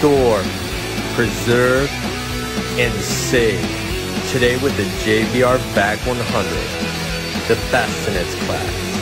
Restore, preserve, and save. Today with the JBR Bag 100, the best in its class.